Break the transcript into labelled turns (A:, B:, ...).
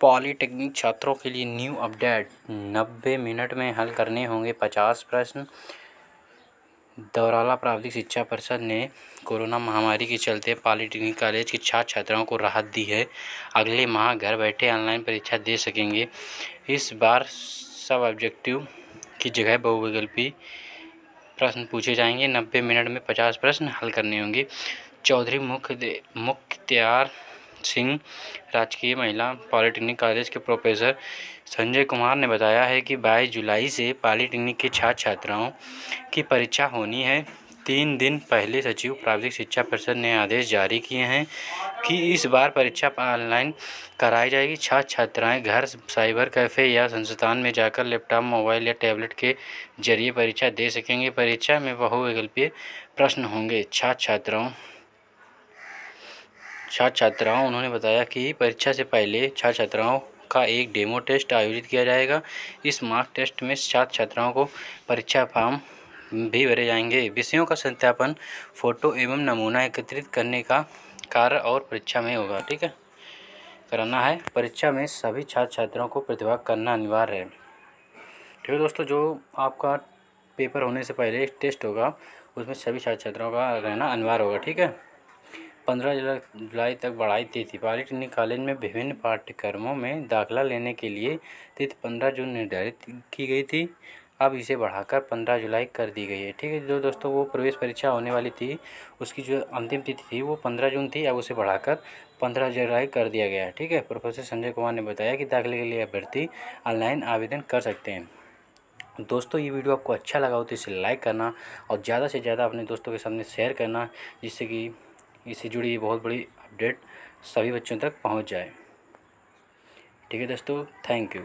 A: Polytechnic छात्रों के लिए न्यू अपडेट। नब्बे मिनट में हल करने होंगे पचास प्रश्न। दौराला प्रावधिक शिक्षा परिषद ने कोरोना महामारी के चलते पॉलीटेक्निक कॉलेज के छात्र छात्राओं को राहत दी है। अगले माह घर बैठे ऑनलाइन परीक्षा दे सकेंगे। इस बार सब ऑब्जेक्टिव की जगह बहुविकल्पी प्रश्न पूछे जाएँगे। नब्बे मिनट में पचास प्रश्न हल करने होंगे। चौधरी मुख्य मुख्तियार सिंह, राजकीय महिला पॉलिटेक्निक कॉलेज के प्रोफेसर संजय कुमार ने बताया है कि 22 जुलाई से पॉलिटेक्निक के छात्र छात्राओं की परीक्षा होनी है। तीन दिन पहले सचिव प्राविधिक शिक्षा परिषद ने आदेश जारी किए हैं कि इस बार परीक्षा ऑनलाइन कराई जाएगी। छात्र छात्राएँ घर साइबर कैफ़े या संस्थान में जाकर लैपटॉप, मोबाइल या टैबलेट के ज़रिए परीक्षा दे सकेंगे। परीक्षा में बहुविकल्पीय प्रश्न होंगे। छात्र छात्राओं छात्र छात्राओं उन्होंने बताया कि परीक्षा से पहले छात्र छात्राओं का एक डेमो टेस्ट आयोजित किया जाएगा। इस मार्क टेस्ट में छात्र छात्राओं को परीक्षा फॉर्म भी भरे जाएँगे। विषयों का सत्यापन, फ़ोटो एवं नमूना एकत्रित करने का कार्य और परीक्षा में होगा, ठीक है? कराना है। परीक्षा में सभी छात्र छात्राओं को प्रतिभाग करना अनिवार्य है। ठीक है दोस्तों, जो आपका पेपर होने से पहले टेस्ट होगा, उसमें सभी छात्र छात्राओं का रहना अनिवार्य होगा, ठीक है? पंद्रह जुलाई तक बढ़ाई दी थी। पॉलिटेक्निक कॉलेज में विभिन्न पाठ्यक्रमों में दाखिला लेने के लिए तिथि पंद्रह जून निर्धारित की गई थी। अब इसे बढ़ाकर पंद्रह जुलाई कर दी गई है। ठीक है, जो दोस्तों वो प्रवेश परीक्षा होने वाली थी, उसकी जो अंतिम तिथि थी, वो पंद्रह जून थी। अब उसे बढ़ाकर पंद्रह जुलाई कर दिया गया ठीक है, प्रोफेसर संजय कुमार ने बताया कि दाखिले के लिए अभ्यर्थी ऑनलाइन आवेदन कर सकते हैं। दोस्तों, ये वीडियो आपको अच्छा लगा हो तो इसे लाइक करना और ज़्यादा से ज़्यादा अपने दोस्तों के सामने शेयर करना, जिससे कि इससे जुड़ी ये बहुत बड़ी अपडेट सभी बच्चों तक पहुँच जाए। ठीक है दोस्तों थैंक यू